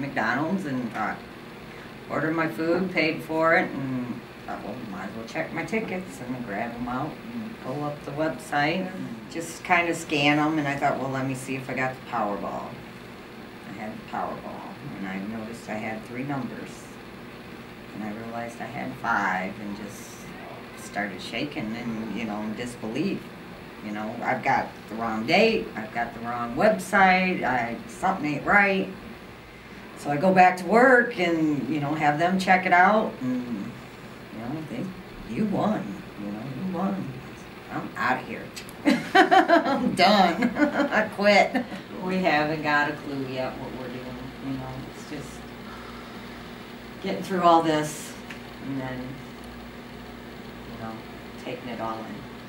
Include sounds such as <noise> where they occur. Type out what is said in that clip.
McDonald's and thought, ordered my food, paid for it, and thought, well, might as well check my tickets and grab them out and pull up the website and just kind of scan them. And I thought, well, let me see if I got the Powerball. I had the Powerball, and I noticed I had three numbers. And I realized I had five and just started shaking and, you know, in disbelief. You know, I've got the wrong date, I've got the wrong website, I, something ain't right. So I go back to work and, you know, have them check it out and, you know, they, you won, you know, you won. I'm out of here. <laughs> I'm done. <laughs> I quit. We haven't got a clue yet what we're doing, you know, it's just getting through all this and then, you know, taking it all in.